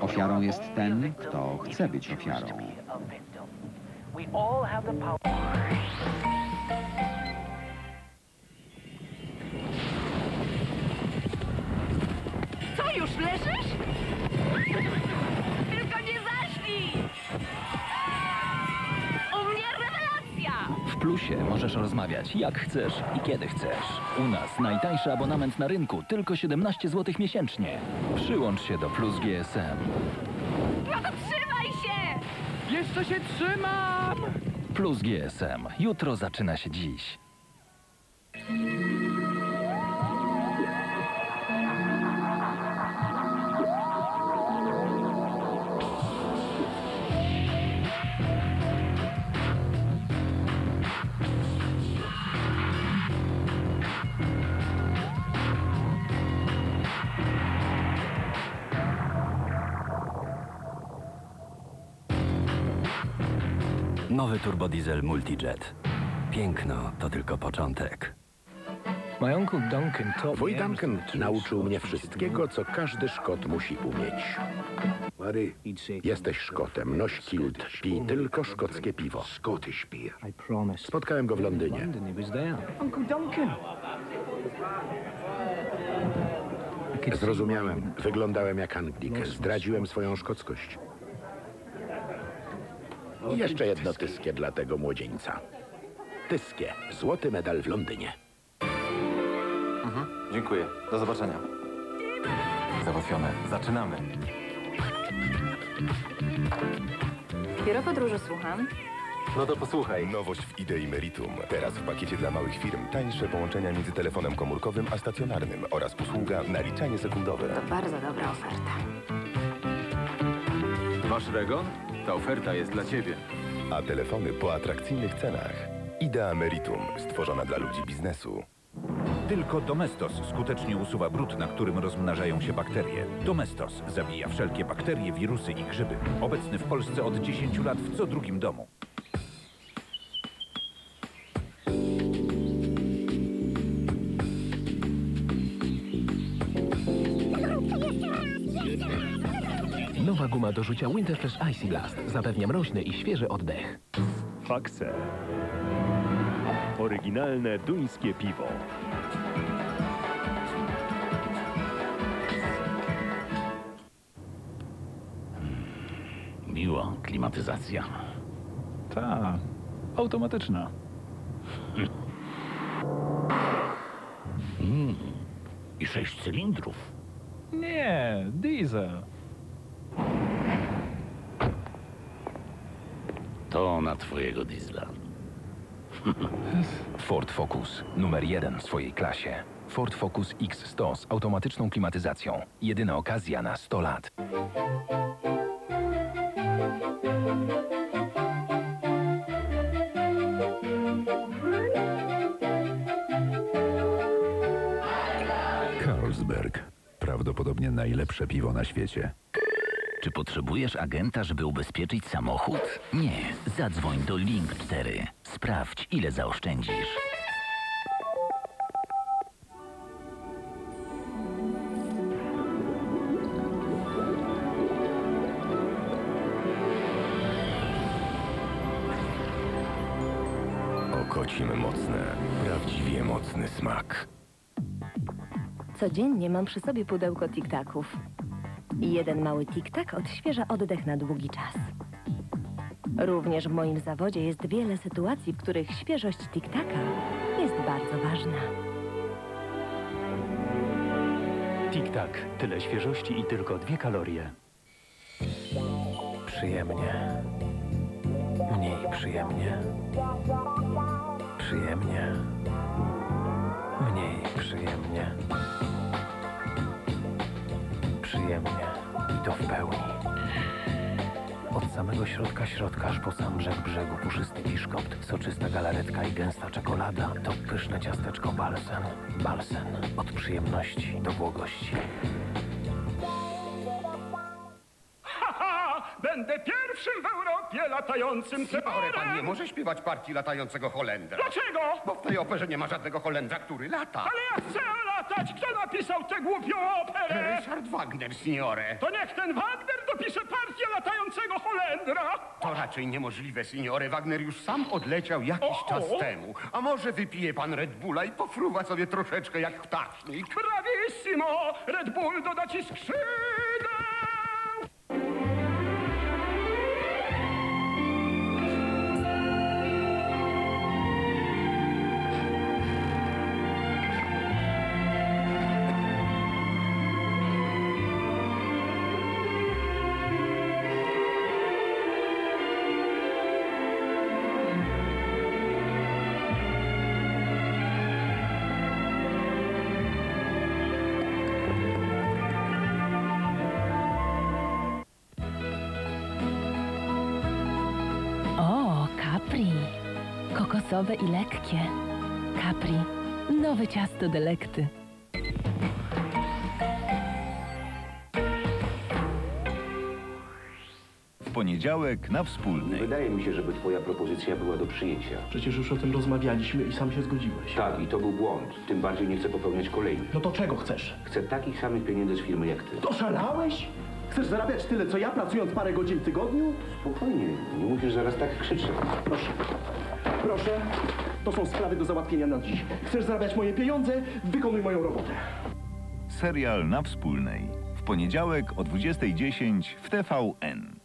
Ofiarą jest ten, kto chce być ofiarą. Co, już leżysz? Plusie możesz rozmawiać jak chcesz i kiedy chcesz. U nas najtańszy abonament na rynku, tylko 17 zł miesięcznie. Przyłącz się do Plus GSM. No to trzymaj się! Jeszcze się trzymam! Plus GSM. Jutro zaczyna się dziś. Nowy turbodiesel Multijet. Piękno to tylko początek. Uncle Duncan nauczył mnie wszystkiego, co każdy Szkot musi umieć. Jesteś Szkotem, noś kilt, pij tylko szkockie piwo. Spotkałem go w Londynie. Zrozumiałem. Wyglądałem jak Anglik. Zdradziłem swoją szkockość. I jeszcze jedno tyskie dla tego młodzieńca. Tyskie. Złoty medal w Londynie. Dziękuję. Do zobaczenia. Załatwione. Zaczynamy. Biuro podróży słucham. No to posłuchaj. Nowość w idei Meritum. Teraz w pakiecie dla małych firm tańsze połączenia między telefonem komórkowym a stacjonarnym oraz usługa naliczanie sekundowe. To bardzo dobra oferta. Masz Regon? Ta oferta jest dla ciebie. A telefony po atrakcyjnych cenach. Idea Meritum, stworzona dla ludzi biznesu. Tylko Domestos skutecznie usuwa brud, na którym rozmnażają się bakterie. Domestos zabija wszelkie bakterie, wirusy i grzyby. Obecny w Polsce od 10 lat w co drugim domu. Guma do rzucia Winterfresh Icy Blast zapewnia mroźny i świeży oddech. Faxe. Oryginalne duńskie piwo. Miło, klimatyzacja. Ta, automatyczna. I sześć cylindrów. Nie, diesel. To na twojego diesla. Ford Focus. Numer jeden w swojej klasie. Ford Focus X100 z automatyczną klimatyzacją. Jedyna okazja na 100 lat. Carlsberg. Prawdopodobnie najlepsze piwo na świecie. Czy potrzebujesz agenta, żeby ubezpieczyć samochód? Nie. Zadzwoń do Link 4. Sprawdź, ile zaoszczędzisz. Okocim mocne, prawdziwie mocny smak. Codziennie mam przy sobie pudełko tiktaków. Jeden mały tiktak odświeża oddech na długi czas. Również w moim zawodzie jest wiele sytuacji, w których świeżość tiktaka jest bardzo ważna. Tik-tak. Tyle świeżości i tylko dwie kalorie. Przyjemnie. Mniej przyjemnie. Przyjemnie. Mniej przyjemnie. Przyjemnie. I to w pełni. Od samego środka środka, aż po sam brzeg brzegu, puszysty biszkopt, soczysta galaretka i gęsta czekolada, to pyszne ciasteczko balsen. Balsen. Od przyjemności do błogości. W Europie latającym Signore, pan nie tenorem. może śpiewać partii latającego Holendra. Dlaczego? Bo w tej operze nie ma żadnego Holendra, który lata. Ale ja chcę latać! Kto napisał tę głupią operę? Ryszard Wagner, signore. To niech ten Wagner dopisze partię latającego Holendra! To raczej niemożliwe, signore. Wagner już sam odleciał jakiś O, czas o. temu. A może wypije pan Red Bulla i pofruwa sobie troszeczkę jak ptasznik? Bravissimo! Red Bull doda ci skrzydeł! Kokosowe i lekkie. Capri. Nowe ciasto delekty. W poniedziałek na wspólnej. Wydaje mi się, żeby twoja propozycja była do przyjęcia. Przecież już o tym rozmawialiśmy i sam się zgodziłeś. Tak, i to był błąd. Tym bardziej nie chcę popełniać kolejnych. No to czego chcesz? Chcę takich samych pieniędzy z firmy jak ty. Oszalałeś? Chcesz zarabiać tyle, co ja, pracując parę godzin w tygodniu? Spokojnie, nie musisz zaraz tak krzyczeć. Proszę. Proszę. To są sprawy do załatwienia na dziś. Chcesz zarabiać moje pieniądze? Wykonuj moją robotę. Serial na wspólnej. W poniedziałek o 20.10 w TVN.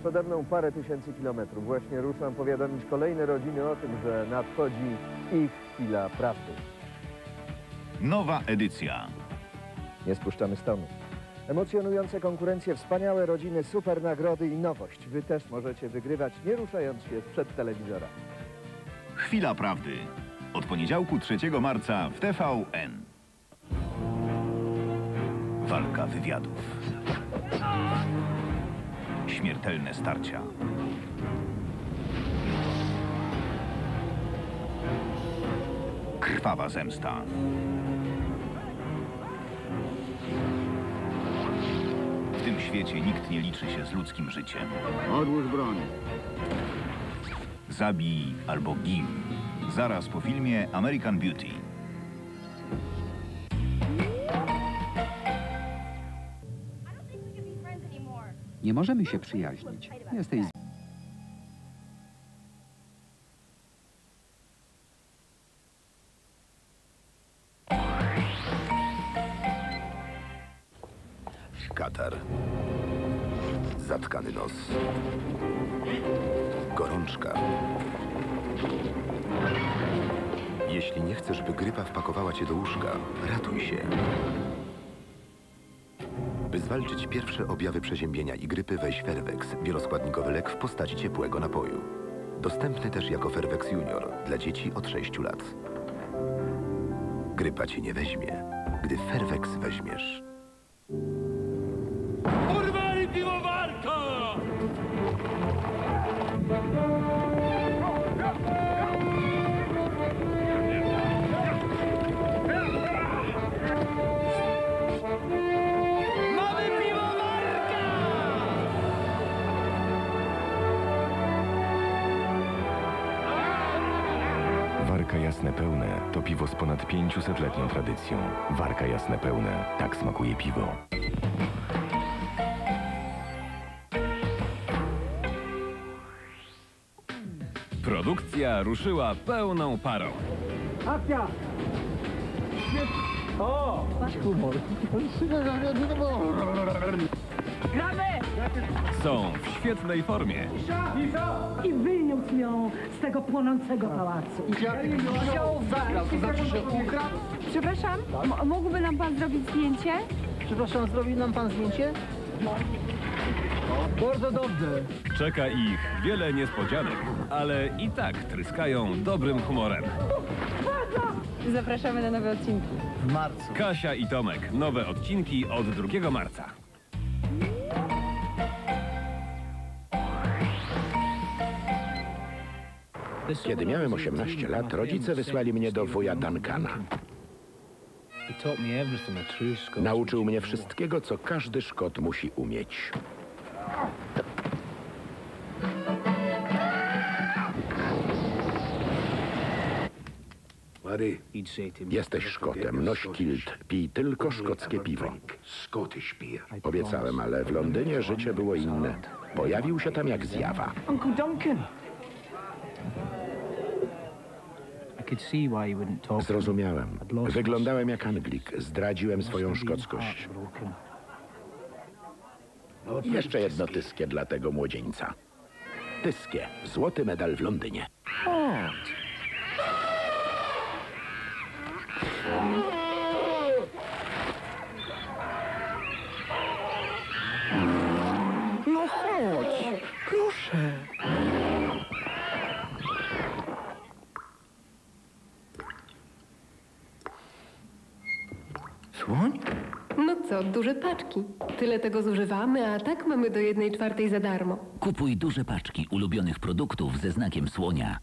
Przede mną parę tysięcy kilometrów. Właśnie ruszam powiadomić kolejne rodziny o tym, że nadchodzi ich chwila prawdy. Nowa edycja. Nie spuszczamy stonu. Emocjonujące konkurencje, wspaniałe rodziny, super nagrody i nowość. Wy też możecie wygrywać, nie ruszając się sprzed telewizora. Chwila prawdy. Od poniedziałku 3 marca w TVN. Walka wywiadów. Śmiertelne starcia. Krwawa zemsta. Świecie nikt nie liczy się z ludzkim życiem. Odłóż broń. Zabij albo gin. Zaraz po filmie American Beauty. Nie możemy się przyjaźnić. Jesteś Katar. Zatkany nos. Gorączka. Jeśli nie chcesz, by grypa wpakowała cię do łóżka, ratuj się. By zwalczyć pierwsze objawy przeziębienia i grypy, weź Fervex, wieloskładnikowy lek w postaci ciepłego napoju. Dostępny też jako Fervex Junior dla dzieci od 6 lat. Grypa cię nie weźmie, gdy Fervex weźmiesz. Warka Jasne Pełne to piwo z ponad 500-letnią tradycją. Warka Jasne Pełne. Tak smakuje piwo. Produkcja ruszyła pełną parą. Akcja! O! Humor. Gramy! Są w świetnej formie. I wyniósł ją z tego płonącego pałacu. Wziął zagrał, to znaczy, że ukradł? Przepraszam, m- mógłby nam pan zrobić zdjęcie? Przepraszam, zrobił nam pan zdjęcie? Bardzo dobrze. Czeka ich wiele niespodzianek, ale i tak tryskają dobrym humorem. Zapraszamy na nowe odcinki. W marcu. Kasia i Tomek. Nowe odcinki od 2 marca. Kiedy miałem 18 lat, rodzice wysłali mnie do wuja Duncana. Nauczył mnie wszystkiego, co każdy Szkot musi umieć. Jesteś Szkotem, noś kilt, pij tylko szkockie piwo. Obiecałem, ale w Londynie życie było inne. Pojawił się tam jak zjawa. Uncle Duncan! Zrozumiałem. Wyglądałem jak Anglik. Zdradziłem swoją szkockość. Jeszcze jedno tyskie dla tego młodzieńca. Tyskie. Złoty medal w Londynie. No Co, duże paczki. Tyle tego zużywamy, a tak mamy do jednej czwartej za darmo. Kupuj duże paczki ulubionych produktów ze znakiem słonia.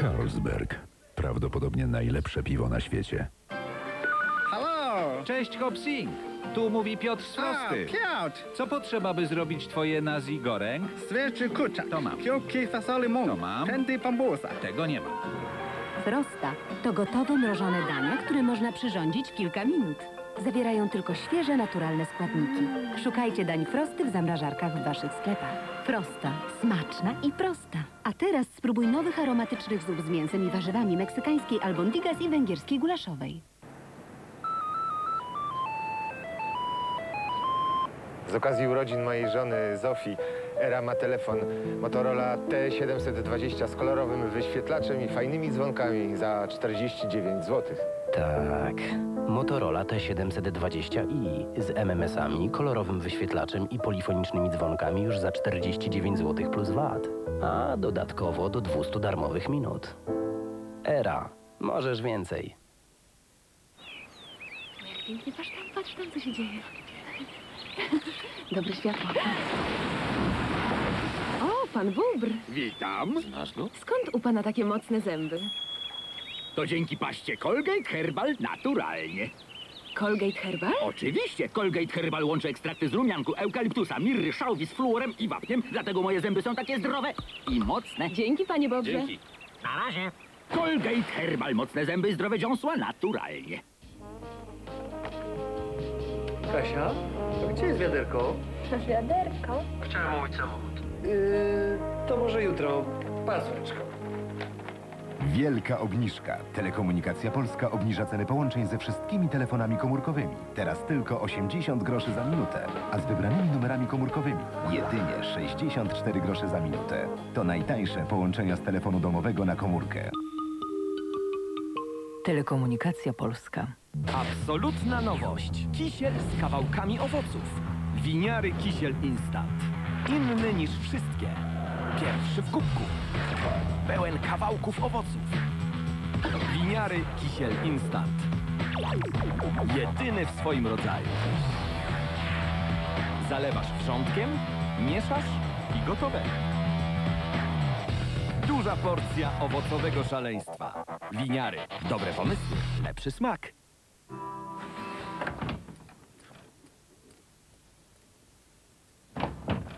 Carlsberg. Prawdopodobnie najlepsze piwo na świecie. Halo! Cześć Hopsing! Tu mówi Piotr. A, Piotr! Co potrzeba, by zrobić twoje nazi goreng? Świeży kurczak. To mam. Piłki fasoli mąk. To mam. Pędy bambusa. Tego nie mam. Frosta to gotowe mrożone dania, które można przyrządzić w kilka minut. Zawierają tylko świeże, naturalne składniki. Szukajcie dań Frosty w zamrażarkach w waszych sklepach. Frosta. Smaczna i prosta. A teraz spróbuj nowych aromatycznych zup z mięsem i warzywami meksykańskiej albondigas i węgierskiej gulaszowej. Z okazji urodzin mojej żony Zofii, Era ma telefon Motorola T720 z kolorowym wyświetlaczem i fajnymi dzwonkami za 49 zł. Tak. Motorola T720i z MMS-ami, kolorowym wyświetlaczem i polifonicznymi dzwonkami już za 49 zł plus VAT. A dodatkowo do 200 darmowych minut. Era. Możesz więcej. Jak pięknie, patrz tam, patrz tam, co się dzieje. Dobre światło. O, pan Bubr! Witam. Znasz go? Skąd u pana takie mocne zęby? To dzięki paście Colgate Herbal naturalnie. Colgate Herbal? Oczywiście, Colgate Herbal łączy ekstrakty z rumianku, eukaliptusa, mirry, szałwi z fluorem i wapniem, dlatego moje zęby są takie zdrowe i mocne. Dzięki, panie Bobrze. Dzięki. Na razie. Colgate Herbal, mocne zęby, zdrowe dziąsła naturalnie. Kasia, gdzie jest wiaderko? Wiaderko? Chciałem umyć samochód. Yy, to może jutro. Paseczko. Wielka obniżka. Telekomunikacja Polska obniża ceny połączeń ze wszystkimi telefonami komórkowymi. Teraz tylko 80 groszy za minutę, a z wybranymi numerami komórkowymi jedynie 64 grosze za minutę. To najtańsze połączenia z telefonu domowego na komórkę. Telekomunikacja Polska. Absolutna nowość. Kisiel z kawałkami owoców. Winiary Kisiel Instant. Inny niż wszystkie. Pierwszy w kubku. Pełen kawałków owoców. Winiary Kisiel Instant. Jedyny w swoim rodzaju. Zalewasz wrzątkiem, mieszasz i gotowe. Duża porcja owocowego szaleństwa. Winiary. Dobre pomysły, lepszy smak.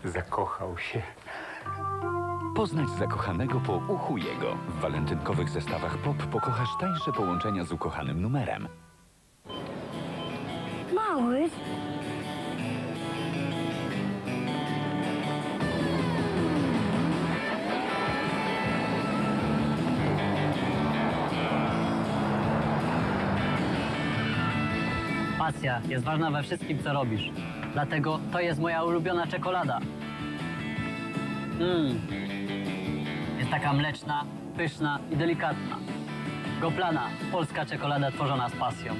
Zakochał się. Poznać zakochanego po uchu jego. W walentynkowych zestawach POP pokochasz tańsze połączenia z ukochanym numerem. Mały. Pasja jest ważna we wszystkim, co robisz. Dlatego to jest moja ulubiona czekolada. Mmm. Jest taka mleczna, pyszna i delikatna. Goplana, polska czekolada tworzona z pasją.